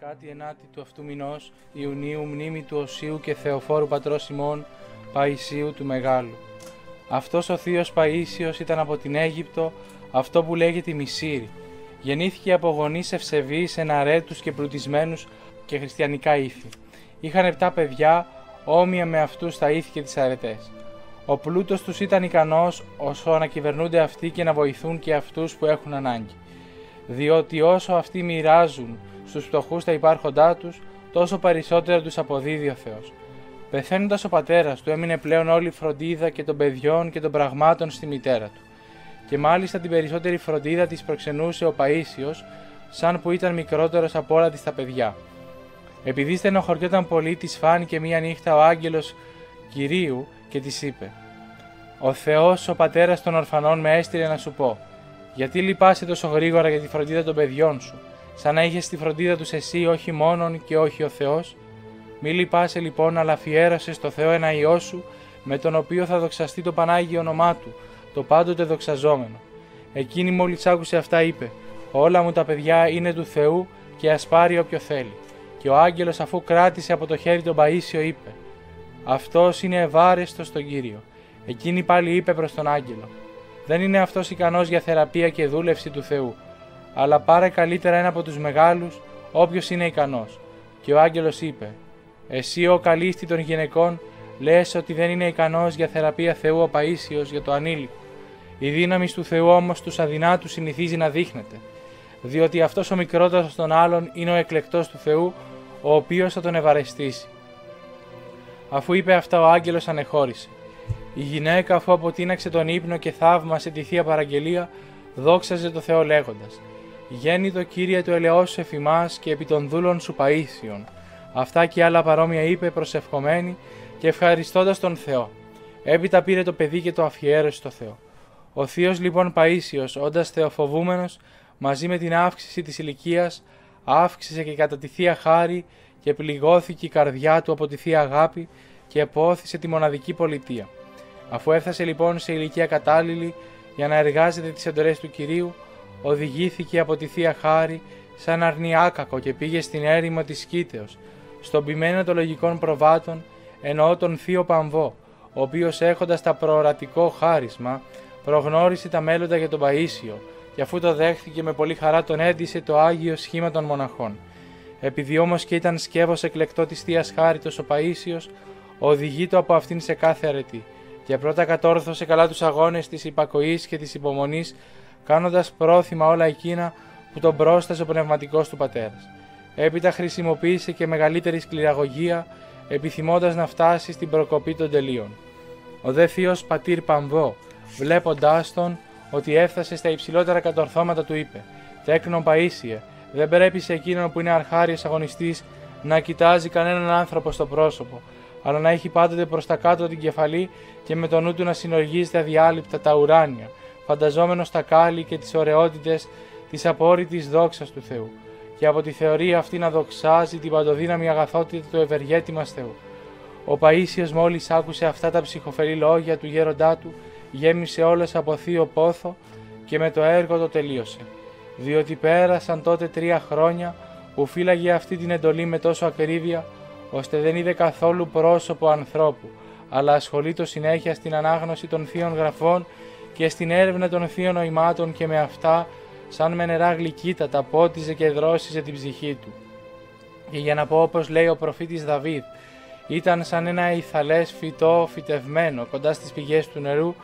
19η του αυτού μηνός Ιουνίου μνήμη του Οσίου και Θεοφόρου πατρός ημών Παϊσίου του Μεγάλου. Αυτός ο θείος Παΐσιος ήταν από την Αίγυπτο αυτό που λέγεται Μισήρη. Γεννήθηκε από γονείς ευσεβείς, εναρέτους και πλουτισμένους και χριστιανικά ήθη. Είχαν επτά παιδιά, όμοια με αυτούς τα ήθη και τις αρετές. Ο πλούτος τους ήταν ικανός όσο να κυβερνούνται αυτοί και να βοηθούν και αυτούς που έχουν ανάγκη. Διότι όσο αυτοί μοιράζουν στους φτωχούς τα υπάρχοντά τους, τόσο περισσότερο τους αποδίδει ο Θεός. Πεθαίνοντας ο πατέρας του, έμεινε πλέον όλη η φροντίδα και των παιδιών και των πραγμάτων στη μητέρα του. Και μάλιστα την περισσότερη φροντίδα της προξενούσε ο Παίσιος, σαν που ήταν μικρότερος από όλα της τα παιδιά. Επειδή στενοχωριόταν πολύ, της φάνηκε μία νύχτα ο άγγελος κυρίου και της είπε: Ο Θεός, ο πατέρας των ορφανών, με έστειλε να σου πω: Γιατί λυπάσαι τόσο γρήγορα για τη φροντίδα των παιδιών σου σαν να είχες τη φροντίδα τους εσύ όχι μόνον και όχι ο Θεός; Μη λυπάσαι λοιπόν, αλλά αφιέρωσε στο Θεό ένα ιό σου, με τον οποίο θα δοξαστεί το Πανάγιο όνομά του, το πάντοτε δοξαζόμενο. Εκείνη μόλις άκουσε αυτά είπε: Όλα μου τα παιδιά είναι του Θεού και ας πάρει όποιο θέλει. Και ο άγγελος αφού κράτησε από το χέρι τον Παίσιο είπε: Αυτός είναι ευάρεστος στον κύριο. Εκείνη πάλι είπε προς τον άγγελο: Δεν είναι αυτός ικανός για θεραπεία και δούλευση του Θεού αλλά πάρε καλύτερα ένα από τους μεγάλους, όποιος είναι ικανός. Και ο άγγελος είπε, εσύ ο καλύστη των γυναικών, λες ότι δεν είναι ικανός για θεραπεία Θεού ο Παΐσιος για το ανήλικο. Η δύναμη του Θεού όμως τους αδυνάτους συνηθίζει να δείχνεται, διότι αυτός ο μικρότερος των άλλων είναι ο εκλεκτός του Θεού, ο οποίος θα τον ευαρεστήσει. Αφού είπε αυτά ο άγγελος ανεχώρησε. Η γυναίκα αφού αποτείναξε τον ύπνο και θαύμασε τη Θεία Παραγγελία, δόξαζε το Θεό λέγοντας Γέννητο Κύριε του ελαιός εφημάς και επί των δούλων σου Παΐσιον. Αυτά και άλλα παρόμοια είπε προσευχομένη και ευχαριστώντας τον Θεό. Έπειτα πήρε το παιδί και το αφιέρωσε στο Θεό. Ο θείος λοιπόν Παΐσιος, όντας θεοφοβούμενος, μαζί με την αύξηση της ηλικίας, αύξησε και κατά τη Θεία Χάρη και πληγώθηκε η καρδιά του από τη Θεία Αγάπη και επόθησε τη μοναδική πολιτεία. Αφού έφτασε λοιπόν σε ηλικία κατάλληλη για να εργάζεται τις εντολές του Κυρίου, οδηγήθηκε από τη Θεία Χάρη σαν αρνιάκακο και πήγε στην έρημο της Σκήτεως, στον πειμένο των λογικών προβάτων, εννοώ τον Θείο Παμβό, ο οποίος έχοντας τα προορατικό χάρισμα, προγνώρισε τα μέλλοντα για τον Παΐσιο και αφού το δέχθηκε με πολύ χαρά τον έντισε το Άγιο Σχήμα των Μοναχών. Επειδή όμως και ήταν σκεύος εκλεκτό της Θείας Χάριτος ο Παΐσιος, οδηγεί το από αυτήν σε κάθε αρετή και πρώτα κατόρθωσε καλά τους αγώνες της υπακοής και της υπομονής κάνοντας πρόθυμα όλα εκείνα που τον πρόστασε ο πνευματικός του πατέρας. Έπειτα χρησιμοποίησε και μεγαλύτερη σκληραγωγία, επιθυμώντας να φτάσει στην προκοπή των τελείων. Ο δε θείος πατήρ Παμβό, βλέποντάς τον ότι έφτασε στα υψηλότερα κατορθώματα, του είπε: Τέκνον Παίσιε, δεν πρέπει σε εκείνον που είναι αρχάριος αγωνιστής να κοιτάζει κανέναν άνθρωπο στο πρόσωπο, αλλά να έχει πάντοτε προς τα κάτω την κεφαλή και με το νου του να συνοργίζεται αδιάλειπτα τα ουράνια, φανταζόμενος τα κάλλη και τις ωραιότητες της απόρριτης δόξας του Θεού και από τη θεωρία αυτή να δοξάζει την παντοδύναμη αγαθότητα του ευεργέτη μας Θεού. Ο Παΐσιος μόλις άκουσε αυτά τα ψυχοφελή λόγια του γέροντά του, γέμισε όλες από θείο πόθο και με το έργο το τελείωσε. Διότι πέρασαν τότε τρία χρόνια που φύλαγε αυτή την εντολή με τόσο ακρίβεια, ώστε δεν είδε καθόλου πρόσωπο ανθρώπου, αλλά ασχολείται συνέχεια στην ανάγνωση των θείων γραφών και στην έρευνα των θείων νοημάτων και με αυτά, σαν με νερά γλυκύτατα, πότιζε και δρόσιζε την ψυχή του. Και για να πω όπως λέει ο προφήτης Δαβίδ, ήταν σαν ένα ηθαλές φυτό φυτευμένο κοντά στις πηγές του νερού,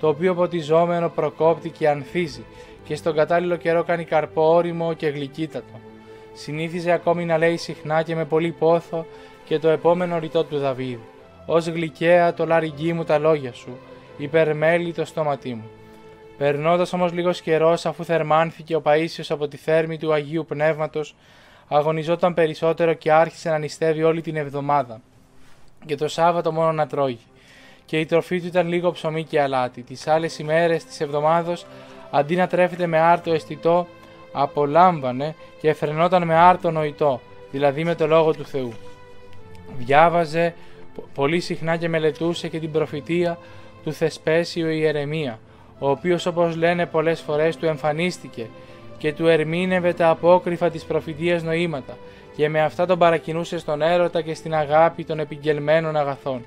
το οποίο ποτιζόμενο προκόπτει και ανθίζει και στον κατάλληλο καιρό κάνει καρπό όριμο και γλυκύτατο. Συνήθιζε ακόμη να λέει συχνά και με πολύ πόθο και το επόμενο ρητό του Δαβίδ. Ως γλυκαία το λαριγκί μου τα λόγια σου, υπερμέλει το στόματί μου. Περνώντας όμως λίγος καιρός, αφού θερμάνθηκε ο Παίσιος από τη θέρμη του Αγίου Πνεύματος, αγωνιζόταν περισσότερο και άρχισε να νηστεύει όλη την εβδομάδα. Και το Σάββατο μόνο να τρώγει. Και η τροφή του ήταν λίγο ψωμί και αλάτι. Τις άλλες ημέρες της εβδομάδα, αντί να τρέφεται με άρτο αισθητό, απολάμβανε και εφρενόταν με άρτο νοητό, δηλαδή με το λόγο του Θεού. Διάβαζε πολύ συχνά και μελετούσε και την προφητεία του Θεσπέσιου Ιερεμία, ο οποίος όπως λένε πολλές φορές του εμφανίστηκε και του ερμήνευε τα απόκριφα της προφητείας νοήματα και με αυτά τον παρακινούσε στον έρωτα και στην αγάπη των επιγγελμένων αγαθών.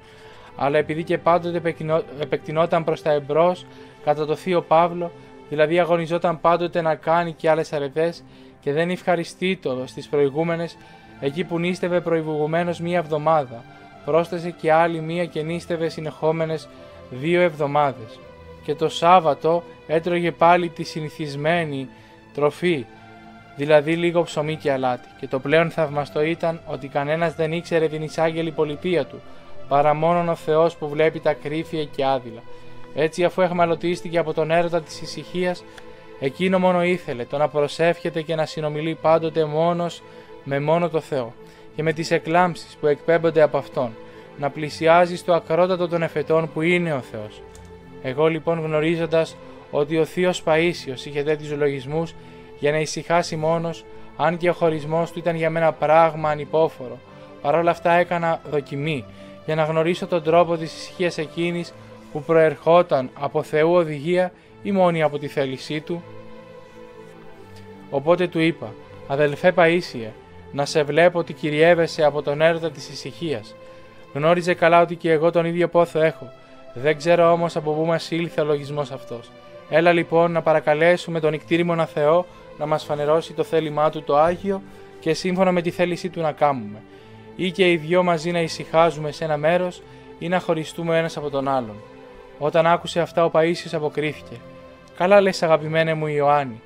Αλλά επειδή και πάντοτε επεκτηνόταν προς τα εμπρός κατά το θείο Παύλο, δηλαδή αγωνιζόταν πάντοτε να κάνει και άλλες αρετές και δεν ευχαριστήτω στις προηγούμενες, εκεί που νίστευε προηγουμένως μία εβδομάδα, πρόσθεσε και άλλη μία και νίστευε συνεχόμενες δύο εβδομάδες. Και το Σάββατο έτρωγε πάλι τη συνηθισμένη τροφή, δηλαδή λίγο ψωμί και αλάτι. Και το πλέον θαυμαστό ήταν ότι κανένας δεν ήξερε την εισάγγελη πολιτεία του, παρά μόνον ο Θεός που βλέπει τα κρύφια και άδειλα. Έτσι αφού εχμαλωτίστηκε από τον έρωτα της ησυχίας, εκείνο μόνο ήθελε το να προσεύχεται και να συνομιλεί πάντοτε μόνος με μόνο το Θεό και με τις εκλάμψεις που εκπέμπονται από Αυτόν, να πλησιάζει στο ακρότατο των εφετών που είναι ο Θεός. Εγώ λοιπόν γνωρίζοντας ότι ο Θείος Παΐσιος είχε τέτοιους λογισμούς για να ησυχάσει μόνος, αν και ο χωρισμός του ήταν για μένα πράγμα ανυπόφορο, παρόλα αυτά έκανα δοκιμή για να γνωρίσω τον τρόπο της ησυχίας εκείνης που προερχόταν από Θεού οδηγία ή μόνη από τη θέλησή Του. Οπότε του είπα, αδελφέ Παΐσιε, να σε βλέπω ότι κυριεύεσαι από τον έρωτα της ησυχίας. Γνώριζε καλά ότι και εγώ τον ίδιο πόθο έχω. Δεν ξέρω όμως από πού μας ήλθε ο λογισμός αυτός. Έλα λοιπόν να παρακαλέσουμε τον νικτήριμονα Θεό να μας φανερώσει το θέλημά Του το Άγιο και σύμφωνα με τη θέλησή Του να κάνουμε. Ή και οι δυο μαζί να ησυχάζουμε σε ένα μέρος ή να χωριστούμε ένας από τον άλλον. Όταν άκουσε αυτά ο Παΐσιος αποκρίθηκε. Καλά λες αγαπημένε μου Ιωάννη.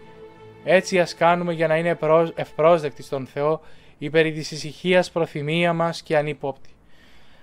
Έτσι ας κάνουμε για να είναι ευπρόσδεκτη στον Θεό η περί της ησυχίας προθυμία μας και ανύποπτη.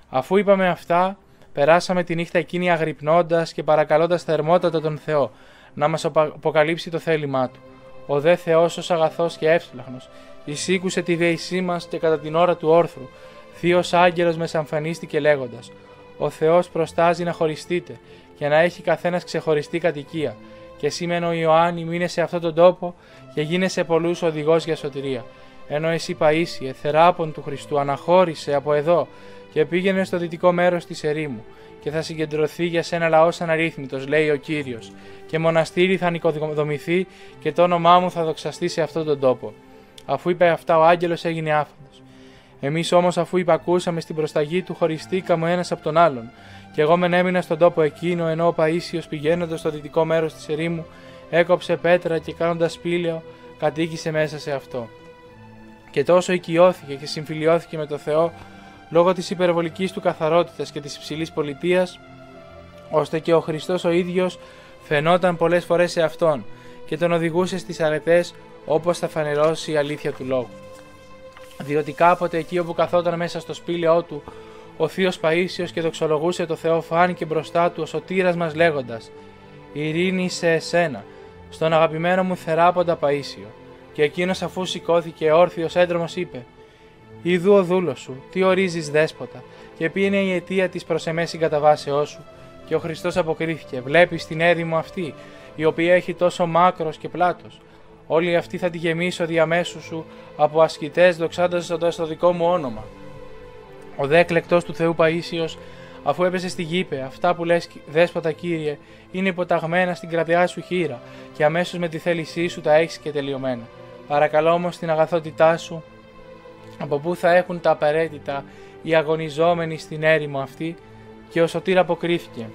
Αφού είπαμε αυτά, περάσαμε τη νύχτα εκείνη αγρυπνώντας και παρακαλώντας θερμότατα τον Θεό να μας αποκαλύψει το θέλημά Του. Ο δε Θεός ως αγαθός και εύσπλαχνος, εισήκουσε τη δέησή μας και κατά την ώρα του όρθρου, θείος άγγελος μεσαμφανίστηκε λέγοντας «Ο Θεός προστάζει να χωριστείτε και να έχει καθένας ξεχωριστή κατοικία και σήμερα ο Ιωάννη μείνε σε αυτόν τον τόπο και γίνεσαι πολλούς οδηγός για σωτηρία. Ενώ εσύ Παΐσιε, θεράπων του Χριστού, αναχώρησε από εδώ και πήγαινε στο δυτικό μέρος της ερήμου και θα συγκεντρωθεί για σένα λαός αναρρύθμιτος, λέει ο Κύριος, και μοναστήρι θα νοικοδομηθεί και το όνομά μου θα δοξαστεί σε αυτόν τον τόπο. Αφού είπε αυτά ο άγγελος έγινε άφαντος. Εμείς όμως αφού υπακούσαμε στην προσταγή του χωριστήκαμε ο ένας από τον άλλον και εγώ μεν έμεινα στον τόπο εκείνο ενώ ο Παΐσιος πηγαίνοντας στο δυτικό μέρος της ερήμου έκοψε πέτρα και κάνοντας σπήλαιο κατοίκησε μέσα σε αυτό. Και τόσο οικειώθηκε και συμφιλιώθηκε με το Θεό λόγω της υπερβολικής του καθαρότητας και της υψηλής πολιτείας, ώστε και ο Χριστός ο ίδιος φαινόταν πολλές φορές σε Αυτόν και τον οδηγούσε στις αρετές όπως θα φανερώσει η αλήθεια του Λόγου. Διότι κάποτε εκεί όπου καθόταν μέσα στο σπήλαιό του, ο θείος Παΐσιος και δοξολογούσε το Θεό φάνηκε μπροστά του ο σωτήρας μας λέγοντας «Ειρήνη σε εσένα, στον αγαπημένο μου θεράποντα Παΐσιο». Και εκείνος αφού σηκώθηκε όρθιος έντρομος είπε Ιδού ο δούλος σου, τι ορίζεις δέσποτα, και ποια είναι η αιτία της προς εμές συγκαταβάσεώς σου. Και ο Χριστός αποκρίθηκε, βλέπεις την έρημο αυτή, η οποία έχει τόσο μάκρος και πλάτος. Όλη αυτή θα τη γεμίσω διαμέσου σου από ασκητές δοξάντας το δικό μου όνομα. Ο δε εκλεκτός του Θεού Παΐσιος, αφού έπεσε στη γήπε, αυτά που λες δέσποτα Κύριε, είναι υποταγμένα στην κρατεά σου χείρα και αμέσως με τη θέλησή σου τα έχεις και τελειωμένα. Παρακαλώ όμως την αγαθότητά σου, από πού θα έχουν τα απαραίτητα οι αγωνιζόμενοι στην έρημο αυτή και ο Σωτήρ αποκρίθηκε.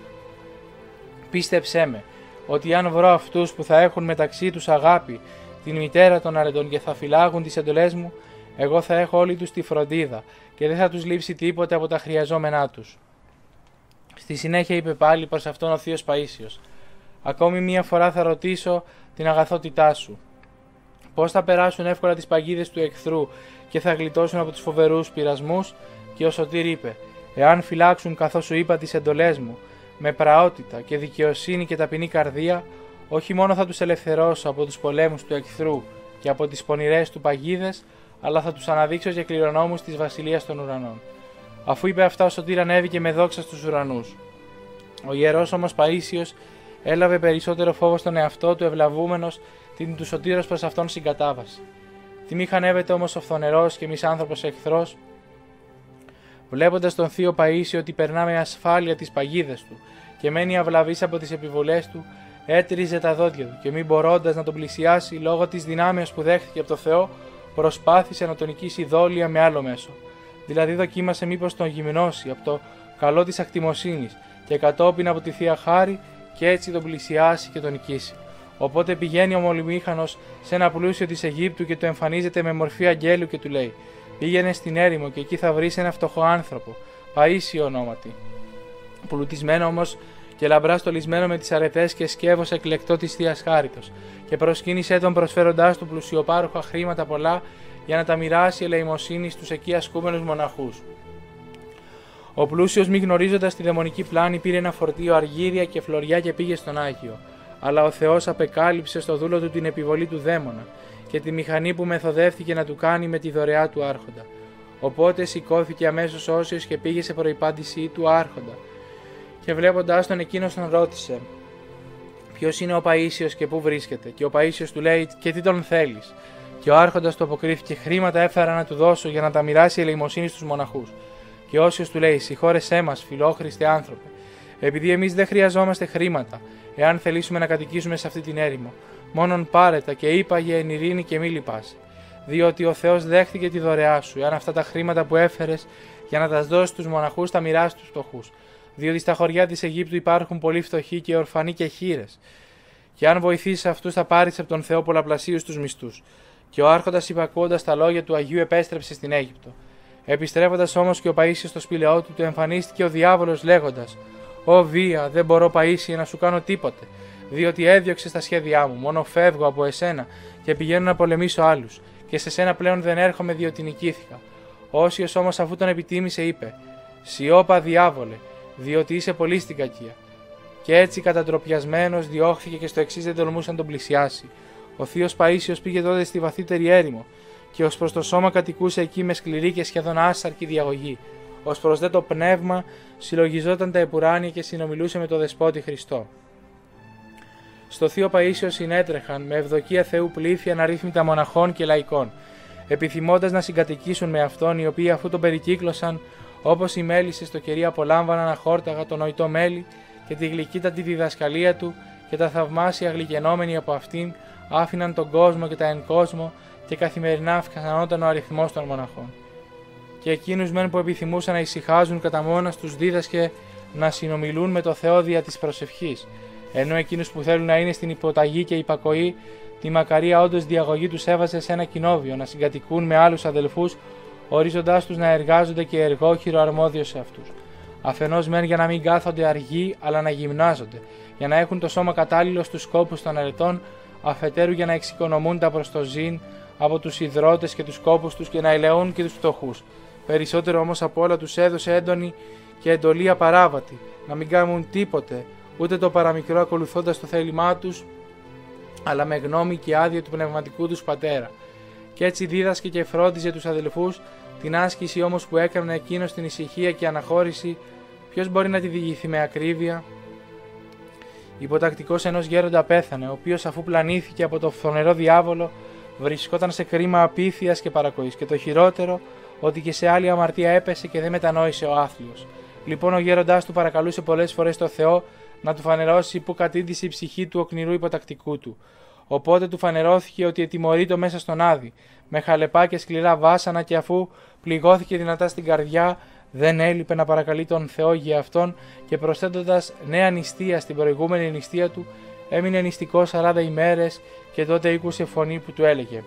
Πίστεψέ με, ότι αν βρω αυτούς που θα έχουν μεταξύ τους αγάπη, την μητέρα των αρετών και θα φυλάγουν τις εντολές μου, εγώ θα έχω όλοι τους τη φροντίδα και δεν θα τους λείψει τίποτε από τα χρειαζόμενά τους. Στη συνέχεια είπε πάλι προς αυτόν ο Θείος Παΐσιος «Ακόμη μία φορά θα ρωτήσω την αγαθότητά σου. Πώς θα περάσουν εύκολα τις παγίδες του εχθρού και θα γλιτώσουν από τους φοβερούς πειρασμούς» και ο Σωτήρ είπε «Εάν φυλάξουν καθώς σου είπα τις εντολές μου, με πραότητα και δικαιοσύνη και ταπεινή καρδία, όχι μόνο θα τους ελευθερώσω από τους πολέμους του εχθρού και από τις πονηρές του παγίδες, αλλά θα τους αναδείξω για κληρονόμους της βασιλείας των ουρανών. Αφού είπε αυτά, ο Σωτήρ ανέβηκε με δόξα στους ουρανούς. Ο ιερός όμως Παΐσιος έλαβε περισσότερο φόβο στον εαυτό του ευλαβούμενος την του Σωτήρος προς αυτόν συγκατάβαση. Τι μη χανεύεται όμως ο φθονερός και άνθρωπος εχθρός, βλέποντας τον θείο Παΐσιο ότι περνά με ασφάλεια τις παγίδες του και μένει αυλαβής από τις επιβολές του, έτριζε τα δόντια του και μην μπορώντας να τον πλησιάσει λόγω της δυνάμεως που δέχτηκε από το Θεό, προσπάθησε να τον νικήσει δόλια με άλλο μέσο. Δηλαδή δοκίμασε μήπως τον γυμνώσει από το καλό της ακτιμοσύνης και κατόπιν από τη θεία χάρη και έτσι τον πλησιάσει και τον νικήσει. Οπότε πηγαίνει ο Μολυμίχανο σε ένα πλούσιο της Αιγύπτου και του εμφανίζεται με μορφή αγγέλου και του λέει: Πήγαινε στην έρημο και εκεί θα βρεις ένα φτωχό άνθρωπο, Παίσιο ονόματι. Πλουτισμένο όμως και λαμπρά στολισμένο με τις αρετές και σκεύος εκλεκτό της θείας Χάριτος, και προσκύνησε τον προσφέροντάς του πλουσιοπάροχα χρήματα πολλά για να τα μοιράσει ελεημοσύνη στους εκεί ασκούμενους μοναχούς. Ο πλούσιος, μη γνωρίζοντας τη δαιμονική πλάνη, πήρε ένα φορτίο αργύρια και φλωριά και πήγε στον Άγιο. Αλλά ο Θεός απεκάλυψε στο δούλο του την επιβολή του δαίμονα και τη μηχανή που μεθοδεύτηκε να του κάνει με τη δωρεά του Άρχοντα. Οπότε σηκώθηκε αμέσως όσιος και πήγε σε προπάντησή του Άρχοντα και βλέποντάς τον εκείνος τον ρώτησε Ποιος είναι ο Παίσιος και πού βρίσκεται; Και ο Παίσιος του λέει: Και τι τον θέλεις; Και ο Άρχοντας του αποκρίθηκε: Χρήματα έφερα να του δώσω για να τα μοιράσει η ελεημοσύνη στους μοναχούς. Και όσιος του λέει: Συγχώρεσέ μας, φιλόχρηστε άνθρωπε, επειδή εμείς δεν χρειαζόμαστε χρήματα, εάν θελήσουμε να κατοικήσουμε σε αυτή την έρημο. Μόνον πάρε τα και είπαγε εν ειρήνη και μη λυπάσαι. Διότι ο Θεός δέχτηκε τη δωρεά σου, εάν αυτά τα χρήματα που έφερες για να τα δώσεις στους μοναχούς τα μοιράσει του φτωχούς διότι στα χωριά της Αιγύπτου υπάρχουν πολλοί φτωχοί και ορφανοί και χείρες. Και αν βοηθήσει αυτούς, θα πάρεις από τον Θεό πολλαπλασίους τους μισθούς. Και ο Άρχοντας, υπακούοντας τα λόγια του Αγίου, επέστρεψε στην Αίγυπτο. Επιστρέφοντας όμως και ο Παίσιος στο σπηλαιό του, του εμφανίστηκε ο διάβολος λέγοντας: Ω βία, δεν μπορώ Παίσιο να σου κάνω τίποτε, διότι έδιωξες τα σχέδιά μου, μόνο φεύγω από εσένα και πηγαίνω να πολεμήσω άλλους, και σε σένα πλέον δεν έρχομαι διότι νικήθηκα. Όσιος όμως αφού τον επιτίμησε είπε: Σιώπα διάβολε, διότι είσαι πολύ στην κακία. Και έτσι κατατροπιασμένος διώχθηκε και στο εξής δεν τολμούσε να τον πλησιάσει. Ο θείος Παίσιος πήγε τότε στη βαθύτερη έρημο, και ως προς το σώμα κατοικούσε εκεί με σκληρή και σχεδόν άσαρκη διαγωγή. Ω προς δε το πνεύμα συλλογιζόταν τα επουράνια και συνομιλούσε με το δεσπότη Χριστό. Στο θείο Παίσιο συνέτρεχαν με ευδοκία Θεού πλήθη αναρρύθμιτα μοναχών και λαϊκών, επιθυμώντας να συγκατοικήσουν με αυτόν οι οποίοι αφού τον περικύκλωσαν Όπως οι μέλισσε στο κερί απολάμβαναν αχόρταγα το νοητό μέλι και τη γλυκύτατη διδασκαλία του και τα θαυμάσια γλυκενόμενοι από αυτήν άφηναν τον κόσμο και τα εν κόσμο και καθημερινά αυξανόταν ο αριθμός των μοναχών. Και εκείνους μεν που επιθυμούσαν να ησυχάζουν κατά μόνας τους δίδασκε να συνομιλούν με το Θεό δια της προσευχής, ενώ εκείνους που θέλουν να είναι στην υποταγή και υπακοή, τη μακαρία όντως διαγωγή τους έβαζε σε ένα κοινόβιο να συγκατοικούν με άλλους αδελφούς ορίζοντάς τους να εργάζονται και εργόχειρο αρμόδιο σε αυτούς. Αφενός μεν για να μην κάθονται αργοί, αλλά να γυμνάζονται, για να έχουν το σώμα κατάλληλο στους σκόπους των αρετών, αφετέρου για να εξοικονομούν τα προστοζήν από τους υδρότε και τους κόπους τους και να ελαιώνουν και τους φτωχούς. Περισσότερο όμως από όλα τους έδωσε έντονη και εντολή απαράβατη, να μην κάνουν τίποτε, ούτε το παραμικρό ακολουθώντας το θέλημά τους, αλλά με γνώμη και άδεια του πνευματικού τους πατέρα και έτσι δίδασκε και φρόντιζε τους αδελφούς, την άσκηση όμως που έκανε εκείνος στην ησυχία και αναχώρηση, ποιος μπορεί να τη διηγηθεί με ακρίβεια; Υποτακτικός ενός γέροντα πέθανε, ο οποίος αφού πλανήθηκε από το φθονερό διάβολο, βρισκόταν σε κρίμα απίθειας και παρακοής. Και το χειρότερο, ότι και σε άλλη αμαρτία έπεσε και δεν μετανόησε ο άθλιος. Λοιπόν, ο γέροντάς του παρακαλούσε πολλές φορές το Θεό να του φανερώσει που κατήντησε η ψυχή του οκνηρού υποτακτικού του. Οπότε του φανερώθηκε ότι ετιμωρείται μέσα στον άδει, με χαλεπά και σκληρά βάσανα και αφού πληγώθηκε δυνατά στην καρδιά, δεν έλειπε να παρακαλεί τον Θεό για αυτόν και προσθέτοντας νέα νηστεία στην προηγούμενη νηστεία του, έμεινε νηστικό 40 ημέρες και τότε ήκουσε φωνή που του έλεγε: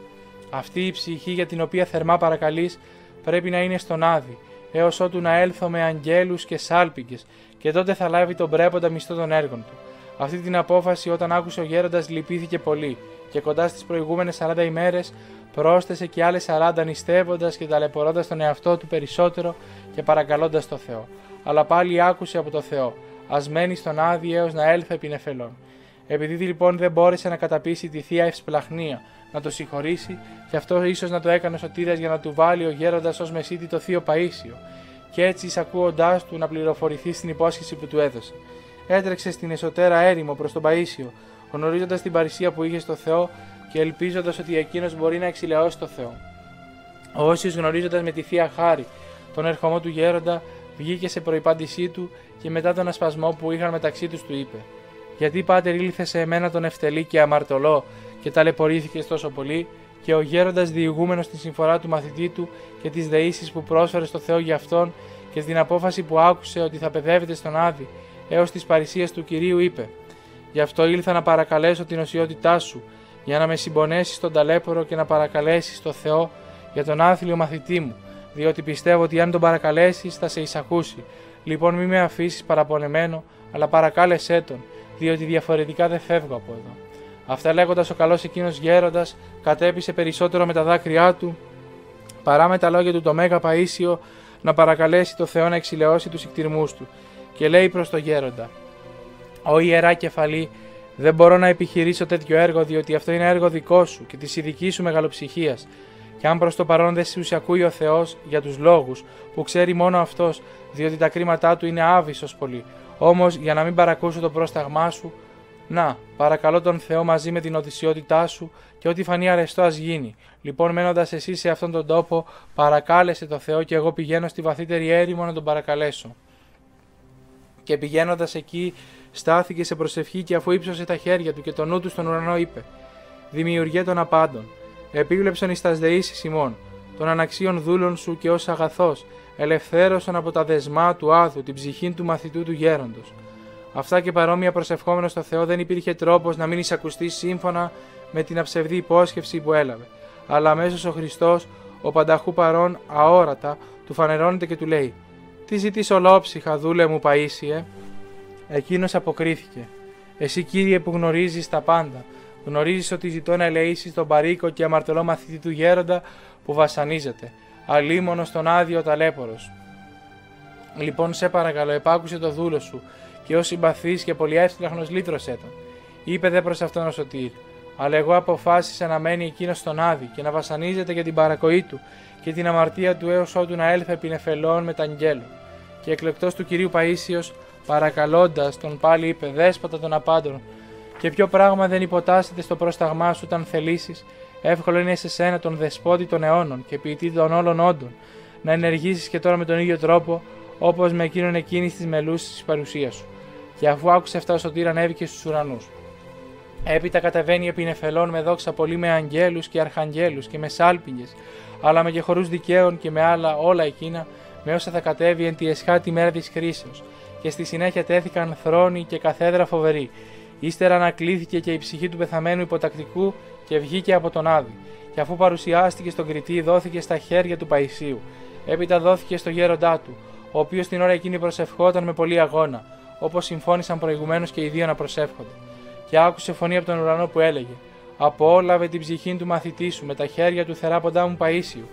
Αυτή η ψυχή για την οποία θερμά παρακαλείς πρέπει να είναι στον άδει, έως ότου να έλθω με αγγέλους και σάλπιγγες, και τότε θα λάβει τον πρέποντα μισθό των έργων του. Αυτή την απόφαση όταν άκουσε ο γέροντας λυπήθηκε πολύ και κοντά στις προηγούμενες 40 ημέρες πρόσθεσε και άλλες 40 νηστεύοντας και ταλαιπωρώντας τον εαυτό του περισσότερο και παρακαλώντας το Θεό. Αλλά πάλι άκουσε από το Θεό, ας μένει στον άδει έως να έλθει επί νεφελών. Επειδή λοιπόν δεν μπόρεσε να καταπίσει τη θεία ευσπλαχνία, να το συγχωρήσει, και αυτό ίσως να το έκανε ο σωτήρας για να του βάλει ο γέροντας ως μεσίτη το θείο Παίσιο, και έτσι εισακούοντάς του να πληροφορηθεί στην υπόσχεση που του έδωσε έτρεξε στην εσωτέρα έρημο προς τον Παίσιο, γνωρίζοντας την παρησία που είχε στο Θεό και ελπίζοντας ότι εκείνος μπορεί να εξηλαιώσει το Θεό. Ο Όσιος γνωρίζοντας με τη θεία χάρη τον ερχομό του γέροντα, βγήκε σε προπάντησή του και μετά τον ασπασμό που είχαν μεταξύ τους του είπε: Γιατί πάτερ ήλθε σε εμένα τον Ευτελή και αμαρτωλό και ταλαιπωρήθηκε τόσο πολύ, και ο γέροντας διηγούμενος τη συμφορά του μαθητή του και τις δεήσεις που πρόσφερε στο Θεό για αυτόν και την απόφαση που άκουσε ότι θα παιδεύεται στον Άδη έως τις παρησίες του κυρίου, είπε: Γι' αυτό ήλθα να παρακαλέσω την οσιότητά σου, για να με συμπονέσεις στον ταλέπορο και να παρακαλέσεις το Θεό για τον άθλιο μαθητή μου, διότι πιστεύω ότι αν τον παρακαλέσεις θα σε εισακούσει. Λοιπόν, μη με αφήσεις παραπονεμένο, αλλά παρακάλεσέ τον, διότι διαφορετικά δεν φεύγω από εδώ. Αυτά λέγοντας ο καλός εκείνος γέροντας κατέπισε περισσότερο με τα δάκρυά του παρά με τα λόγια του το Μέγα Παίσιο να παρακαλέσει το Θεό να εξηλαιώσει τους εκτιρμούς του. Και λέει προς το γέροντα: Ω ιερά κεφαλή, δεν μπορώ να επιχειρήσω τέτοιο έργο, διότι αυτό είναι έργο δικό σου και της ειδικής σου μεγαλοψυχίας. Και αν προς το παρόν δεν σου ακούει ο Θεός για τους λόγους που ξέρει μόνο αυτός, διότι τα κρίματά του είναι άβυσος πολύ. Όμως για να μην παρακούσω το πρόσταγμά σου, να, παρακαλώ τον Θεό μαζί με την οδυσιότητά σου και ό,τι φανεί αρεστό ας γίνει. Λοιπόν, μένοντας εσύ σε αυτόν τον τόπο, παρακάλεσε το Θεό και εγώ πηγαίνω στη βαθύτερη έρημο να τον παρακαλέσω. Και πηγαίνοντας εκεί, στάθηκε σε προσευχή και αφού ύψωσε τα χέρια του και τον νου του στον ουρανό, είπε: Δημιουργέ των απάντων, επίβλεψον εις τας δεήσει ημών, των αναξίων δούλων σου και ως αγαθός, ελευθέρωσαν από τα δεσμά του άδου την ψυχή του μαθητού του γέροντος Αυτά και παρόμοια προσευχόμενος στο Θεό δεν υπήρχε τρόπος να μην εισακουστεί σύμφωνα με την αψευδή υπόσχευση που έλαβε. Αλλά αμέσως ο Χριστός, ο πανταχού παρών, αόρατα, του φανερώνεται και του λέει: Τι ζητείς ολόψυχα, δούλε μου Παίσιε. Εκείνος αποκρίθηκε: Εσύ κύριε που γνωρίζεις τα πάντα, γνωρίζεις ότι ζητώ να ελεήσεις τον παρήκο και αμαρτωλό μαθητή του γέροντα που βασανίζεται, αλίμονος στον άδειο ταλέπορος. Λοιπόν, σε παρακαλώ, επάκουσε το δούλο σου και ως συμπαθής και πολύ εύστραχνο λύτρωσέ τον. Είπε δε προς αυτόν ο Σωτήρ, αλλά εγώ αποφάσισα να μένει εκείνος στον άδει και να βασανίζεται για την παρακοή του και την αμαρτία του έως ότου να έλθει επί νεφελών με τα αγγέλων. Και εκλεκτός του κυρίου Παίσιο, παρακαλώντας τον πάλι είπε: Δέσποτα των απάντων, και ποιο πράγμα δεν υποτάσσεται στο πρόσταγμά σου όταν θελήσεις, εύκολο είναι σε σένα τον δεσπότη των αιώνων και ποιητή των όλων όντων, να ενεργήσεις και τώρα με τον ίδιο τρόπο, όπως με εκείνον εκείνη της μελούσης της παρουσίας σου. Και αφού άκουσε αυτά, ο Σωτήρ ανέβηκε στους ουρανούς. Έπειτα κατεβαίνει επί νεφελών με δόξα πολύ με αγγέλους και αρχαγγέλους και με σάλπιγγες, αλλά με γεχορού δικαίων και με άλλα όλα εκείνα, με όσα θα κατέβει εν τη εσχάτη μέρα της χρήσεως. Και στη συνέχεια τέθηκαν θρόνοι και καθέδρα φοβεροί. Ύστερα ανακλήθηκε και η ψυχή του πεθαμένου υποτακτικού και βγήκε από τον Άδη. Και αφού παρουσιάστηκε στον κριτή, δόθηκε στα χέρια του Παϊσίου. Έπειτα δόθηκε στο γέροντά του, ο οποίος την ώρα εκείνη προσευχόταν με πολύ αγώνα όπως συμφώνησαν προηγουμένως και οι δύο να προσεύχονται. Και άκουσε φωνή από τον ουρανό που έλεγε: Απόλαβε την ψυχή του μαθητή σου με τα χέρια του θεράποντά μου Παίσιου,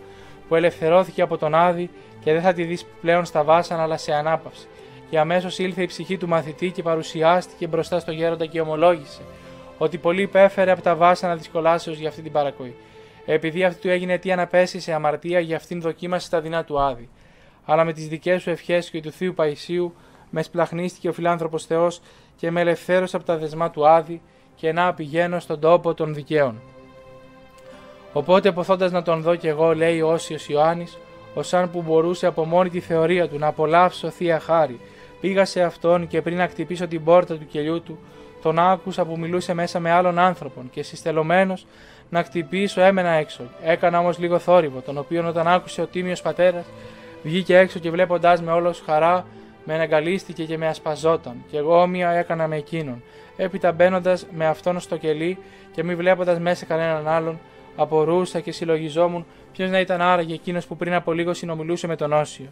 που ελευθερώθηκε από τον Άδη και δεν θα τη δεις πλέον στα βάσανα αλλά σε ανάπαυση. Και αμέσως ήλθε η ψυχή του μαθητή και παρουσιάστηκε μπροστά στο γέροντα και ομολόγησε ότι πολύ υπέφερε από τα βάσανα δυσκολάσεως για αυτή την παρακοή. Επειδή αυτή του έγινε αιτία να πέσει σε αμαρτία, για αυτήν δοκίμασε τα δεινά του Άδη. Αλλά με τις δικές σου ευχές και του θείου Παϊσίου με σπλαχνίστηκε ο φιλάνθρωπος Θεός και με ελευθέρωσε από τα δεσμά του Άδη και να πηγαίνω στον τόπο των δικαίων. Οπότε αποθώντας να τον δω κι εγώ, λέει ο Όσιος Ιωάννης, ο σαν που μπορούσε από μόνη τη θεωρία του να απολαύσω θεία χάρη, πήγα σε αυτόν και πριν να χτυπήσω την πόρτα του κελιού του, τον άκουσα που μιλούσε μέσα με άλλον άνθρωπον και συστελωμένος να χτυπήσω έμενα έξω. Έκανα όμως λίγο θόρυβο, τον οποίο όταν άκουσε ο τίμιος πατέρας, βγήκε έξω και βλέποντάς με όλος χαρά με αναγκαλίστηκε και με ασπαζόταν, και εγώ όμοια έκανα με εκείνον. Έπειτα μπαίνοντας με αυτόν στο κελί και μη βλέποντας μέσα κανέναν άλλον, απορούσα και συλλογιζόμουν ποιος να ήταν άραγε εκείνος που πριν από λίγο συνομιλούσε με τον Όσιο.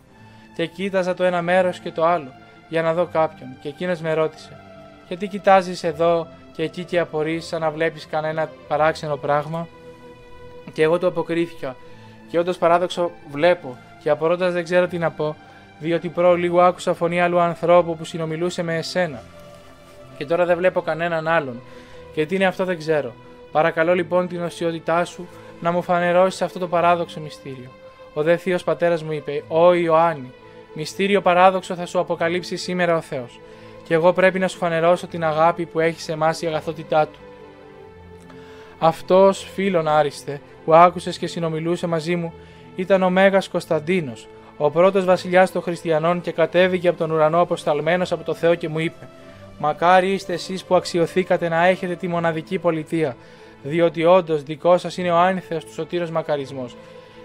Και κοίταζα το ένα μέρος και το άλλο, για να δω κάποιον, και εκείνος με ρώτησε: Γιατί κοιτάζεις εδώ και εκεί και απορείς σαν να βλέπεις κανένα παράξενο πράγμα; Και εγώ του αποκρίθηκα, και όντως παράδοξο βλέπω, και απορώντας δεν ξέρω τι να πω, διότι προ λίγο άκουσα φωνή άλλου ανθρώπου που συνομιλούσε με εσένα. Και τώρα δεν βλέπω κανέναν άλλον. Και τι είναι αυτό δεν ξέρω. Παρακαλώ λοιπόν την οσιότητά σου να μου φανερώσει αυτό το παράδοξο μυστήριο. Ο δε θείος πατέρας μου είπε: Ω Ιωάννη, μυστήριο παράδοξο θα σου αποκαλύψει σήμερα ο Θεός. Και εγώ πρέπει να σου φανερώσω την αγάπη που έχει σε εμάς η αγαθότητά του. Αυτός φίλον άριστε που άκουσες και συνομιλούσε μαζί μου ήταν ο Μέγας Κωνσταντίνος, ο πρώτος βασιλιάς των Χριστιανών και κατέβηκε από τον ουρανό αποσταλμένος από το Θεό και μου είπε: Μακάρι είστε εσείς που αξιοθήκατε να έχετε τη μοναδική πολιτεία, διότι όντως δικός σας είναι ο άνηθεος του σωτήρος μακαρισμός.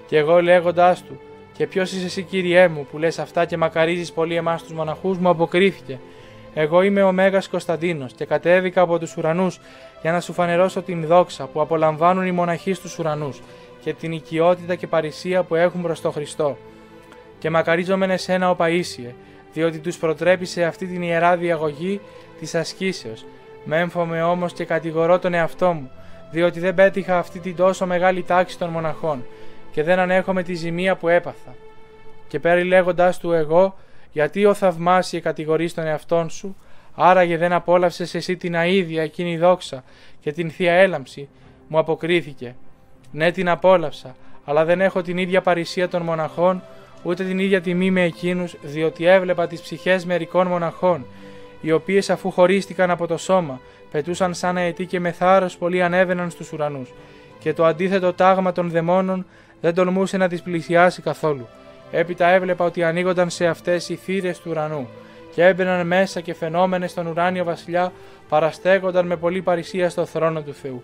Και εγώ λέγοντάς του, και ποιος είσαι εσύ κυριέ μου που λες αυτά και μακαρίζεις πολύ εμάς τους μοναχούς μου αποκρίθηκε. Εγώ είμαι ο Μέγας Κωνσταντίνος και κατέβηκα από τους ουρανούς για να σου φανερώσω την δόξα που απολαμβάνουν οι μοναχοί στους ουρανούς και την οικειότητα και παρησία που έχουν προς τον Χριστό. Και μακαρίζομαι εσένα ο Παΐσιε, διότι τους προτρέπει σε αυτή την ιερά διαγωγή της ασκήσεως. Μέμφωμαι όμως και κατηγορώ τον εαυτό μου, διότι δεν πέτυχα αυτή την τόσο μεγάλη τάξη των μοναχών και δεν ανέχομαι τη ζημία που έπαθα. Και λέγοντάς του εγώ, γιατί ο θαυμάσιε κατηγορείς τον εαυτόν σου, άραγε δεν απόλαυσες εσύ την αίδια εκείνη δόξα και την θεία έλαμψη, μου αποκρίθηκε. Ναι, την απόλαυσα, αλλά δεν έχω την ίδια παρησία των μοναχών, ούτε την ίδια τιμή με εκείνους, διότι έβλεπα τις ψυχές μερικών μοναχών, οι οποίες αφού χωρίστηκαν από το σώμα, πετούσαν σαν αετή και με θάρρος πολύ ανέβαιναν στους ουρανούς, και το αντίθετο τάγμα των δαιμόνων δεν τολμούσε να τις πλησιάσει καθόλου. Έπειτα έβλεπα ότι ανοίγονταν σε αυτές οι θύρες του ουρανού, και έμπαιναν μέσα και φαινόμενες στον ουράνιο βασιλιά, παραστέκονταν με πολύ παρησία στο θρόνο του Θεού.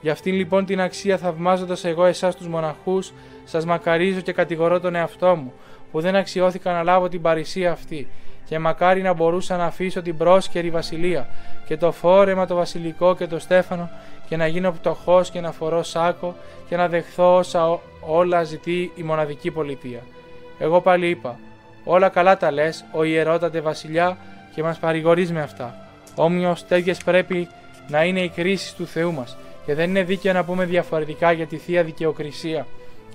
Γι' αυτήν λοιπόν την αξία θαυμάζοντας εγώ εσάς τους μοναχούς, σας μακαρίζω και κατηγορώ τον εαυτό μου, που δεν αξιώθηκα να λάβω την παρησία αυτή, και μακάρι να μπορούσα να αφήσω την πρόσκαιρη βασιλεία, και το φόρεμα το βασιλικό και το στέφανο, και να γίνω πτωχός και να φορώ σάκο, και να δεχθώ όσα όλα ζητεί η μοναδική πολιτεία. Εγώ πάλι είπα, όλα καλά τα λες, ο ιερότατε βασιλιά, και μας παρηγορείς με αυτά. Όμοιο τέτοιες πρέπει να είναι οι κρίσεις του Θεού μας και δεν είναι δίκαιο να πούμε διαφορετικά για τη θεία δικαιοκρισία,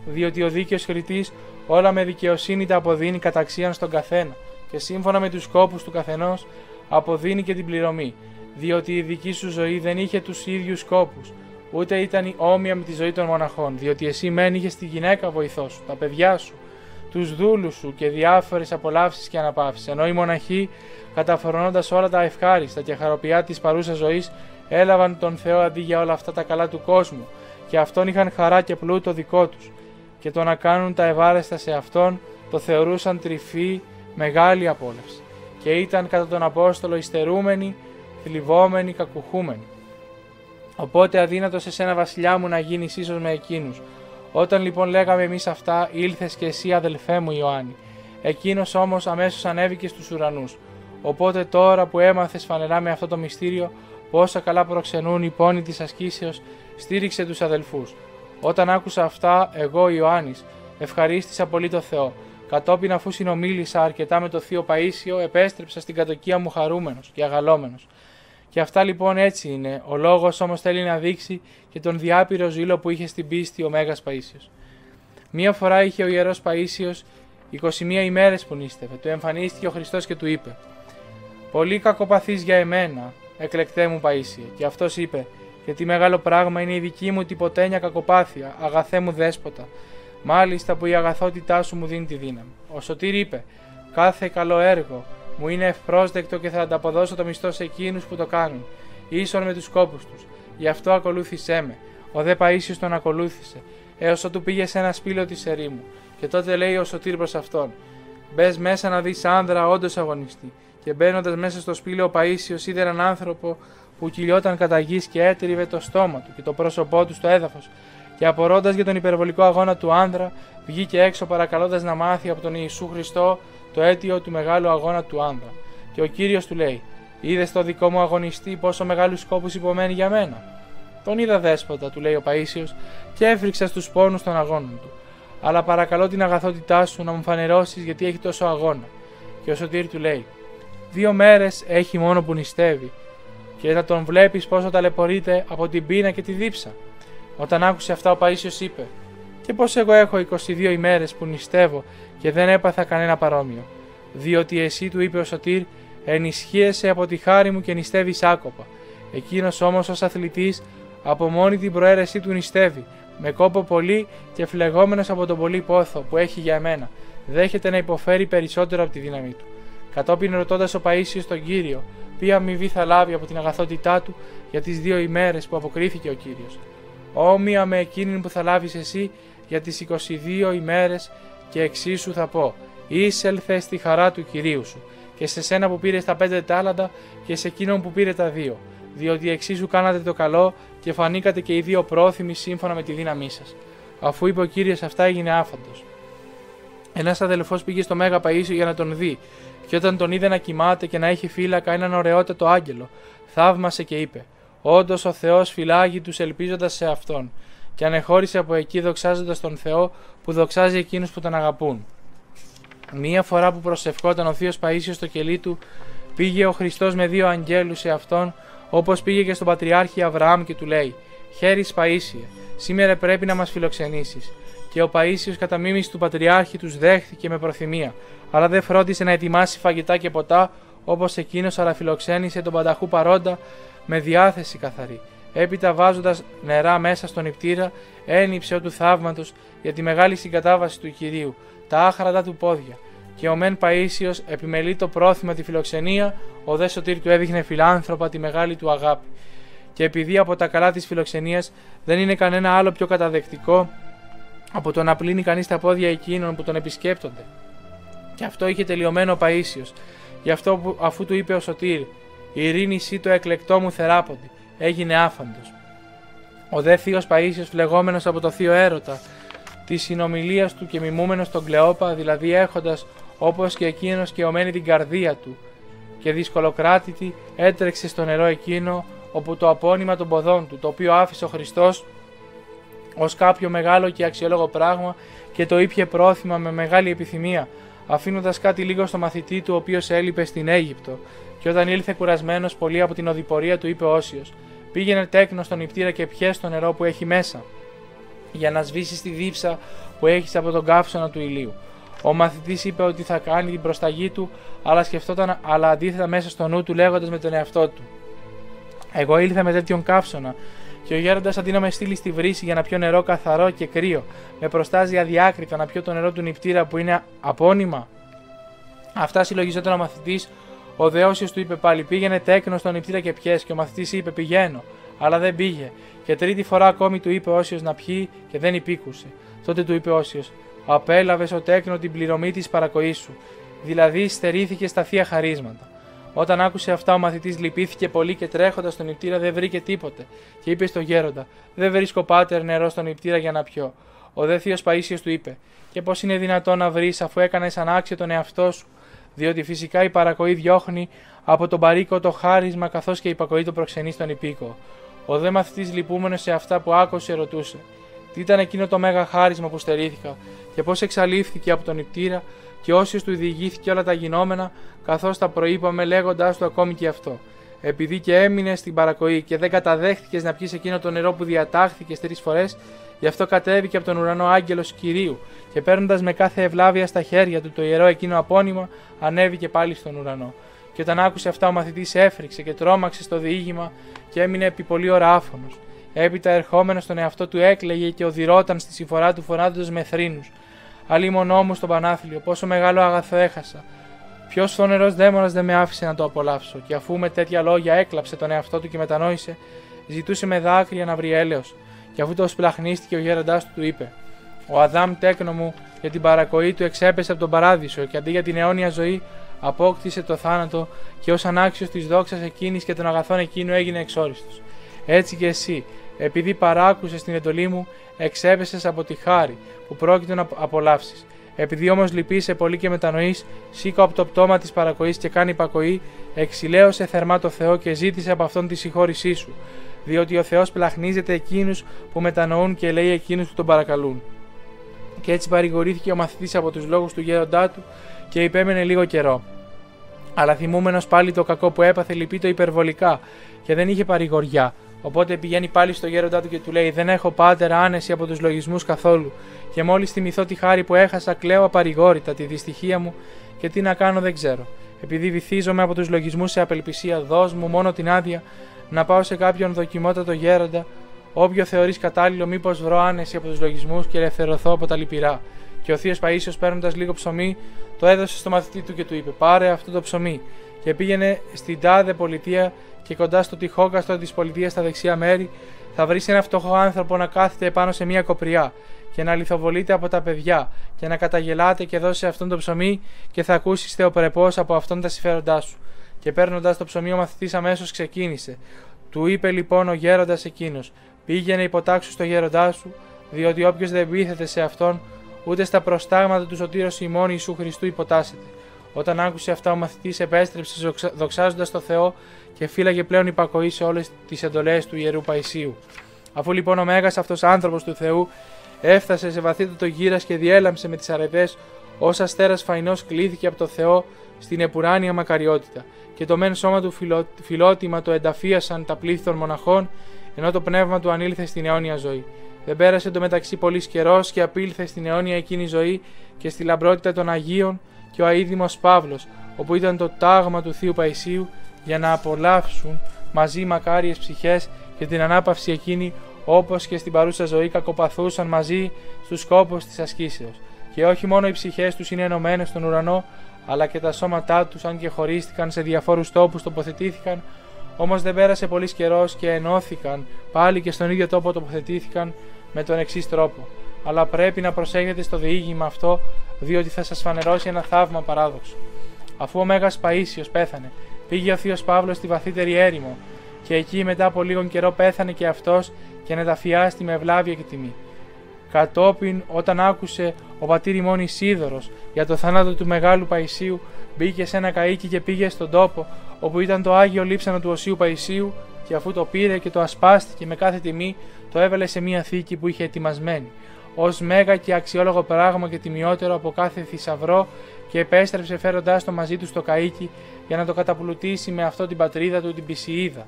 διότι ο δίκαιος χρητής όλα με δικαιοσύνη τα αποδίνει καταξίαν στον καθένα και σύμφωνα με τους σκόπους του καθενός αποδίνει και την πληρωμή, διότι η δική σου ζωή δεν είχε τους ίδιους σκόπους, ούτε ήταν όμοια με τη ζωή των μοναχών, διότι εσύ μεν είχες τη γυναίκα βοηθός σου, τα παιδιά σου, τους δούλους σου και διάφορες απολαύσεις και αναπαύσεις, ενώ οι μοναχοί, καταφρονώντας όλα τα ευχάριστα και χαροπιά της παρούσας ζωής, έλαβαν τον Θεό αντί για όλα αυτά τα καλά του κόσμου και αυτόν είχαν χαρά και πλούτο δικό τους και το να κάνουν τα ευάρεστα σε αυτόν το θεωρούσαν τρυφή μεγάλη απόλαυση και ήταν κατά τον Απόστολο υστερούμενοι, θλιβόμενοι, κακουχούμενοι. Οπότε αδύνατος σε σένα βασιλιά μου να γίνει ίσως με εκείνους. Όταν λοιπόν λέγαμε εμείς αυτά, ήλθες και εσύ αδελφέ μου Ιωάννη. Εκείνος όμως αμέσως ανέβηκε στους ουρανούς. Οπότε τώρα που έμαθες φανερά με αυτό το μυστήριο, πόσα καλά προξενούν οι πόνοι της ασκήσεως, στήριξε τους αδελφούς. Όταν άκουσα αυτά, εγώ Ιωάννης, ευχαρίστησα πολύ το Θεό. Κατόπιν, αφού συνομίλησα αρκετά με το θείο Παίσιο, επέστρεψα στην κατοικία μου χαρούμενος και αγαλόμενος. Και αυτά λοιπόν έτσι είναι. Ο λόγος όμως θέλει να δείξει και τον διάπειρο ζήλο που είχε στην πίστη ο Μέγας Παίσιος. Μία φορά είχε ο ιερός Παίσιος 21 ημέρες που νίστευε. Του εμφανίστηκε ο Χριστός και του είπε: Πολύ κακοπαθή για εμένα, εκλεκτέ μου Παΐσιε. Και αυτός είπε, γιατί μεγάλο πράγμα είναι η δική μου τυποτένια κακοπάθεια, αγαθέ μου δέσποτα. Μάλιστα που η αγαθότητά σου μου δίνει τη δύναμη. Ο Σωτήρ είπε, κάθε καλό έργο μου είναι ευπρόσδεκτο και θα ανταποδώσω το μισθό σε εκείνους που το κάνουν, ίσον με τους σκόπους τους. Γι' αυτό ακολούθησέ με. Ο δε Παΐσιος τον ακολούθησε, έως ότου πήγε σε ένα σπήλο της ερήμου. Και τότε λέει ο Σωτήρ προς αυτόν, μπες μέσα να δεις άνδρα όντως αγωνιστή και μπαίνοντας μέσα στο σπήλαιο ο Παίσιο είδε έναν άνθρωπο που κυλιόταν κατά γης και έτριβε το στόμα του και το πρόσωπό του στο έδαφος. Και απορώντας για τον υπερβολικό αγώνα του άνδρα, βγήκε έξω παρακαλώντας να μάθει από τον Ιησού Χριστό το αίτιο του μεγάλου αγώνα του άνδρα. Και ο κύριος του λέει: Είδες το δικό μου αγωνιστή πόσο μεγάλους σκόπους υπομένει για μένα. Τον είδα δέσποτα, του λέει ο Παίσιος, και έφρυξα στους πόνους των αγώνων του. Αλλά παρακαλώ την αγαθότητά σου να μου φανερώσεις γιατί έχει τόσο αγώνα. Και ο Σωτήρ του λέει: Δύο μέρες έχει μόνο που νηστεύει, και να τον βλέπεις πόσο ταλαιπωρείται από την πείνα και τη δίψα. Όταν άκουσε αυτά, ο Παίσιο είπε: Και πώς εγώ έχω 22 ημέρες που νηστεύω και δεν έπαθα κανένα παρόμοιο. Διότι εσύ, του είπε ο Σωτήρ, ενισχύεσαι από τη χάρη μου και νηστεύεις άκοπα. Εκείνος όμως ως αθλητής από μόνη την προαίρεσή του νηστεύει, με κόπο πολύ και φλεγόμενος από τον πολύ πόθο που έχει για μένα. Δέχεται να υποφέρει περισσότερο από τη δύναμή του. Κατόπιν ρωτώντας ο Παίσιο τον κύριο, ποια αμοιβή θα λάβει από την αγαθότητά του για τις δύο ημέρες που αποκρίθηκε ο κύριος. Όμοια με εκείνη που θα λάβεις εσύ για τις 22 ημέρες και εξίσου θα πω: Είσελθε στη χαρά του κυρίου σου. και σε σένα που πήρες τα πέντε τάλαντα και σε εκείνον που πήρε τα δύο, διότι εξίσου κάνατε το καλό και φανήκατε και οι δύο πρόθυμοι σύμφωνα με τη δύναμή σας. Αφού είπε ο κύριος αυτά, έγινε άφαντος. Ένας αδελφός πήγε στο Μέγα Παίσιο για να τον δει, και όταν τον είδε να κοιμάται και να έχει φύλακα έναν ωραιότατο άγγελο, θαύμασε και είπε: Όντως ο Θεός φυλάγει τους ελπίζοντας σε αυτόν, και ανεχώρησε από εκεί δοξάζοντας τον Θεό που δοξάζει εκείνους που τον αγαπούν. Μία φορά που προσευχόταν ο Θείος Παίσιο στο κελί του, πήγε ο Χριστός με δύο αγγέλους σε αυτόν, όπως πήγε και στον Πατριάρχη Αβραάμ και του λέει: Χέρις Παίσιε, σήμερα πρέπει να μας φιλοξενήσεις. Και ο Παίσιο κατά μίμηση του Πατριάρχη τους δέχθηκε με προθυμία, αλλά δεν φρόντισε να ετοιμάσει φαγητά και ποτά όπως εκείνος, αλλά φιλοξένησε τον πανταχού παρόντα με διάθεση καθαρή. Έπειτα βάζοντας νερά μέσα στον νηπτήρα, ένυψε ο του θαύματος για τη μεγάλη συγκατάβαση του κυρίου, τα άχρατα του πόδια. Και ο Μεν Παίσιος επιμελεί το πρόθυμα τη φιλοξενία, ο δε σωτήρ του έδειχνε φιλάνθρωπα τη μεγάλη του αγάπη. Και επειδή από τα καλά της φιλοξενίας δεν είναι κανένα άλλο πιο καταδεκτικό από το να πλύνει κανείς τα πόδια εκείνων που τον επισκέπτονται. Και αυτό είχε τελειωμένο ο Παίσιος. Γι' αυτό που, αφού του είπε ο Σωτήρ, η ειρήνη σύ το εκλεκτό μου θεράποντι, έγινε άφαντος. Ο δε θείος Παίσιο, φλεγόμενος από το θείο έρωτα, της συνομιλίας του και μιμούμενος τον Κλεόπα, δηλαδή έχοντας όπως και εκείνος και ομένη την καρδία του, και δυσκολοκράτητη έτρεξε στο νερό εκείνο, όπου το απόνημα των ποδών του, το οποίο άφησε ο Χριστός ως κάποιο μεγάλο και αξιόλογο πράγμα και το ήπια πρόθυμα με μεγάλη επιθυμία, αφήνοντας κάτι λίγο στο μαθητή του, ο οποίος έλειπε στην Αίγυπτο. Και όταν ήλθε κουρασμένος πολύ από την οδηπορία του, είπε Όσιος: Πήγαινε τέκνο στον νηπτήρα και πιέσαι το νερό που έχει μέσα, για να σβήσεις τη δίψα που έχεις από τον καύσωνα του ηλίου. Ο μαθητής είπε ότι θα κάνει την προσταγή του, αλλά σκεφτόταν, αλλά αντίθετα μέσα στο νου του λέγοντας με τον εαυτό του. Εγώ ήλθα με τέτοιον καύσωνα, και ο γέροντας αντί να με στείλει στη βρύση για να πιω νερό καθαρό και κρύο, με προστάζει αδιάκριτα να πιω το νερό του νηπτήρα που είναι απόνιμα. Αυτά συλλογιζόταν ο μαθητής. Ο Δεώσιο του είπε πάλι: Πήγαινε τέκνο στον νηπτήρα και πιέ. Και ο μαθητής είπε: Πηγαίνω. Αλλά δεν πήγε. Και τρίτη φορά ακόμη του είπε Όσιος να πιει και δεν υπήκουσε. Τότε του είπε Όσιος: Απέλαβες ο τέκνο την πληρωμή της παρακοής σου. Δηλαδή στερήθηκε στα θεία χαρίσματα. Όταν άκουσε αυτά, ο μαθητής λυπήθηκε πολύ και τρέχοντας στον νηπτήρα δεν βρήκε τίποτε. Και είπε στο γέροντα: Δεν βρίσκω πάτερ νερό στον νηπτήρα για να πιω. Ο δε θείος Παίσιο του είπε: Και πώς είναι δυνατό να βρεις αφού έκανες ανάξιο τον εαυτό σου, διότι φυσικά η παρακοή διώχνει από τον παρήκο το χάρισμα καθώς και η υπακοή το προξενεί στον υπήκο. Ο δε μαθητής λυπούμενος σε αυτά που άκουσε ρωτούσε: Τι ήταν εκείνο το μέγα χάρισμα που στερήθηκα, και πώς εξαλείφθηκε από τον νηπτήρα και όσοι του διηγήθηκε όλα τα γινόμενα, καθώς τα προείπαμε λέγοντάς του ακόμη και αυτό. Επειδή και έμεινε στην παρακοή και δεν καταδέχθηκες να πιεις εκείνο το νερό που διατάχθηκες τρεις φορές, γι' αυτό κατέβηκε από τον ουρανό άγγελος κυρίου και παίρνοντας με κάθε ευλάβεια στα χέρια του το ιερό εκείνο απόνημα, ανέβηκε πάλι στον ουρανό. Και όταν άκουσε αυτά, ο μαθητής έφρυξε και τρόμαξε στο διήγημα και έμεινε επί πολύ ώρα άφωνος. Έπειτα ερχόμενος στον εαυτό του έκλαιγε και οδηρώταν στη συμφορά του φωνάζοντας με θρήνους. Αλλήμον όμως στον Πανάθλιο, πόσο μεγάλο αγαθό έχασα. Ποιος φθονερό δαίμονας δεν με άφησε να το απολαύσω, και αφού με τέτοια λόγια έκλαψε τον εαυτό του και μετανόησε, ζητούσε με δάκρυα να βρει έλεος. Και αφού το σπλαχνίστηκε, ο γέροντάς του του είπε: Ο Αδάμ τέκνο μου για την παρακοή του εξέπεσε από τον παράδεισο, και αντί για την αιώνια ζωή απόκτησε το θάνατο, και ως ανάξιος της δόξας εκείνης και των αγαθών εκείνου έγινε εξόριστος. Έτσι και εσύ, επειδή παράκουσες την εντολή μου, εξέπεσες από τη χάρη που πρόκειται να απολαύσεις. Επειδή όμως λυπείσαι πολύ και μετανοείς, σήκω από το πτώμα της παρακοής και κάνει υπακοή, εξηλαίωσε θερμά το Θεό και ζήτησε από αυτόν τη συγχώρησή σου. Διότι ο Θεός πλαχνίζεται εκείνους που μετανοούν και λέει εκείνους που τον παρακαλούν. Και έτσι παρηγορήθηκε ο μαθητής από τους λόγους του γέροντά του και υπέμενε λίγο καιρό. Αλλά θυμούμενος πάλι το κακό που έπαθε, λυπεί το υπερβολικά και δεν είχε παρηγοριά, Οπότε πηγαίνει πάλι στο γέροντά του και του λέει: Δεν έχω πάτερ άνεση από τους λογισμούς καθόλου. Και μόλις θυμηθώ τη χάρη που έχασα, κλαίω απαρηγόρητα τη δυστυχία μου και τι να κάνω δεν ξέρω. Επειδή βυθίζομαι από τους λογισμούς σε απελπισία, δώσ' μου μόνο την άδεια να πάω σε κάποιον δοκιμότατο γέροντα, όποιο θεωρείς κατάλληλο, μήπως βρω άνεση από τους λογισμούς και ελευθερωθώ από τα λυπηρά. Και ο Θείος Παίσιος παίρνοντας λίγο ψωμί, το έδωσε στο μαθητή του και του είπε: Πάρε αυτό το ψωμί. Και πήγαινε στην τάδε πολιτεία και κοντά στο τυχόκαστρο της πολιτείας στα δεξιά μέρη, θα βρεις ένα φτωχό άνθρωπο να κάθεται επάνω σε μια κοπριά και να λιθοβολείται από τα παιδιά και να καταγελάτε και δώσει αυτόν το ψωμί και θα ακούσεις θεοπρεπώ από αυτόν τα συμφέροντά σου. Και παίρνοντας το ψωμί, ο μαθητής αμέσως ξεκίνησε. Του είπε λοιπόν ο γέροντας εκείνος: Πήγαινε υποτάξου στο γέροντά σου, διότι όποιος δεν πείθεται σε αυτόν, ούτε στα προστάγματα του σωτήρου ημών Ιησού Χριστού υποτάσσεται. Όταν άκουσε αυτά, ο μαθητής επέστρεψε δοξάζοντας το Θεό και φύλαγε πλέον υπακοή σε όλες τις εντολές του ιερού Παϊσίου. Αφού λοιπόν ο μέγας αυτός άνθρωπος του Θεού έφτασε σε βαθύτατο γύρας και διέλαμψε με τις αρετές, ως αστέρας φαϊνός κλήθηκε από το Θεό στην επουράνια μακαριότητα. Και το μεν σώμα του φιλό, φιλότιμα το ενταφίασαν τα πλήθη των μοναχών, ενώ το πνεύμα του ανήλθε στην αιώνια ζωή. Δεν πέρασε το μεταξύ πολύς καιρός και απήλθε στην αιώνια εκείνη ζωή και στη λαμπρότητα των Αγίων και ο αίδημο Παύλος, όπου ήταν το τάγμα του Θείου Παϊσίου για να απολαύσουν μαζί μακάριες ψυχές και την ανάπαυση εκείνη όπως και στην παρούσα ζωή κακοπαθούσαν μαζί στους σκόπους της ασκήσεως. Και όχι μόνο οι ψυχές τους είναι ενωμένες στον ουρανό, αλλά και τα σώματά τους αν και χωρίστηκαν σε διαφόρους τόπους τοποθετήθηκαν, όμως δεν πέρασε πολύς καιρός και ενώθηκαν πάλι και στον ίδιο τόπο τοποθετήθηκαν με τον εξής τρόπο. Αλλά πρέπει να προσέχετε στο διήγημα αυτό, διότι θα σας φανερώσει ένα θαύμα παράδοξο. Αφού ο Μέγας Παΐσιος πέθανε, πήγε ο Θείος Παύλος στη βαθύτερη έρημο και εκεί μετά από λίγο καιρό πέθανε και αυτός και ανεταφιάστη με ευλάβεια και τιμή. Κατόπιν, όταν άκουσε ο πατήρ ημών Σίδωρος για το θάνατο του μεγάλου Παϊσίου, μπήκε σε ένα καΐκι και πήγε στον τόπο όπου ήταν το Άγιο λείψανο του Οσίου Παϊσίου και αφού το πήρε και το ασπάστηκε με κάθε τιμή, το έβαλε σε μια θήκη που είχε ετοιμασμένη, ως μέγα και αξιόλογο πράγμα και τιμιότερο από κάθε θησαυρό και επέστρεψε φέροντάς το μαζί του στο καΐκι για να το καταπλουτίσει με αυτό την πατρίδα του την Πισιίδα.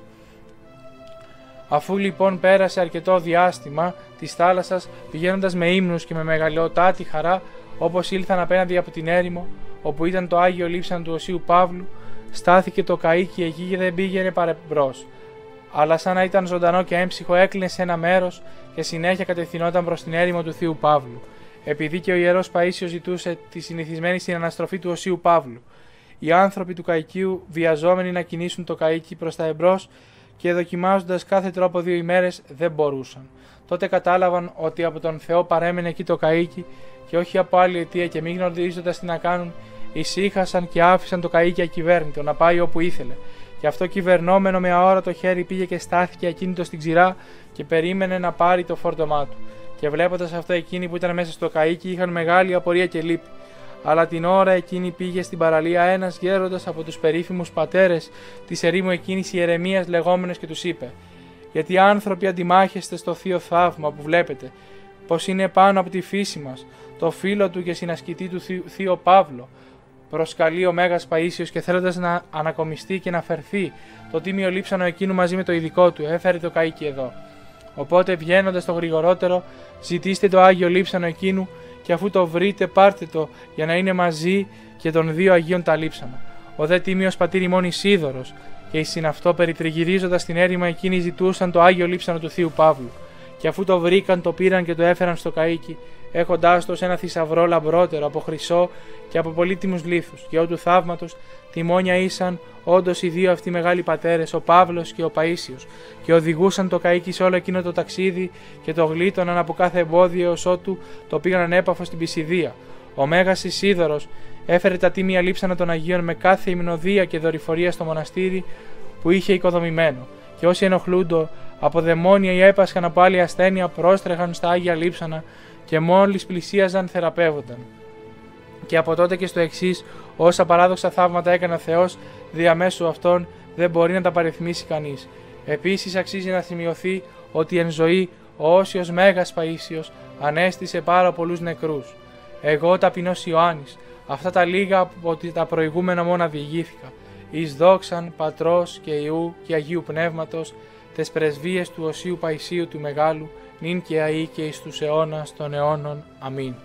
Αφού λοιπόν πέρασε αρκετό διάστημα της θάλασσας, πηγαίνοντας με ύμνους και με μεγαλειοτάτη χαρά, όπως ήλθαν απέναντι από την έρημο, όπου ήταν το άγιο λείψαν του Οσίου Παύλου, στάθηκε το καΐκι εκεί και δεν πήγαινε παρεμπρός. Αλλά σαν να ήταν ζωντανό και έμψυχο, έκλεινε σε ένα μέρος και συνέχεια κατευθυνόταν προς την έρημο του Θείου Παύλου. Επειδή και ο ιερός Παίσιος ζητούσε τη συνηθισμένη συναναστροφή του Οσίου Παύλου. Οι άνθρωποι του καϊκίου, βιαζόμενοι να κινήσουν το καίκι προς τα εμπρός, και δοκιμάζοντας κάθε τρόπο δύο ημέρες δεν μπορούσαν. Τότε κατάλαβαν ότι από τον Θεό παρέμενε εκεί το καίκι και όχι από άλλη αιτία και μη γνωρίζοντας τι να κάνουν, ησύχασαν και άφησαν το καίκι ακυβέρνητο να πάει όπου ήθελε. Και αυτό κυβερνόμενο με αόρατο χέρι πήγε και στάθηκε ακίνητο στην ξηρά και περίμενε να πάρει το φόρτωμά του. Και βλέποντας αυτό εκείνοι που ήταν μέσα στο καίκι είχαν μεγάλη απορία και λύπη αλλά την ώρα εκείνη πήγε στην παραλία ένας γέροντας από τους περίφημους πατέρες της ερήμου εκείνης Ιερεμίας λεγόμενος και τους είπε: Γιατί άνθρωποι αντιμάχεστε στο θείο θαύμα που βλέπετε, πως είναι πάνω από τη φύση μας, το φίλο του και συνασκητή του θείο Παύλο. Προσκαλεί ο Μέγας Παίσιο και θέλοντας να ανακομιστεί και να φερθεί το τίμιο λείψανο εκείνου μαζί με το ειδικό του, έφερε το καίκι εδώ. Οπότε βγαίνοντας το γρηγορότερο, ζητήστε το άγιο λείψανο εκείνου και αφού το βρείτε πάρτε το για να είναι μαζί και των δύο Αγίων τα λείψανα. Ο δε τίμιος πατήρ ημών Ισίδωρος και εις αυτό περιτριγυρίζοντας την έρημα εκείνοι ζητούσαν το Άγιο λείψανο του Θείου Παύλου και αφού το βρήκαν το πήραν και το έφεραν στο καΐκι έχοντάς το σε ένα θησαυρό λαμπρότερο από χρυσό και από πολύτιμους λίθους και ό του θαύματος τιμόνια ήσαν όντως οι δύο αυτοί μεγάλοι πατέρες, ο Παύλος και ο Παίσιος, και οδηγούσαν το καίκι σε όλο εκείνο το ταξίδι και το γλίτωναν από κάθε εμπόδιο ως ότου το πήγαν ανέπαφο στην Πισιδία. Ο Μέγας Ισίδωρο έφερε τα τίμια λείψανα των Αγίων με κάθε υμνοδία και δορυφορία στο μοναστήρι που είχε οικοδομημένο. Και όσοι ενοχλούντο από δαιμόνια ή έπασχαν από άλλη ασθένεια πρόστρεχαν στα άγια λείψανα και μόλις πλησίαζαν θεραπεύονταν. Και από τότε και στο εξής, όσα παράδοξα θαύματα έκανε ο Θεός, διαμέσου αυτών δεν μπορεί να τα παριθμίσει κανείς. Επίσης, αξίζει να σημειωθεί ότι εν ζωή ο Όσιος Μέγα Παίσιο ανέστησε πάρα πολλούς νεκρούς. Εγώ, ταπεινός Ιωάννης, αυτά τα λίγα από τα προηγούμενα μόνα διηγήθηκα. Εις δόξαν πατρός και ιού και αγίου πνεύματος, τες πρεσβείες του Οσίου Παϊσίου του Μεγάλου, νυν και αεί και εις τους αιώνας των αιώνων. Αμήν.